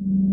you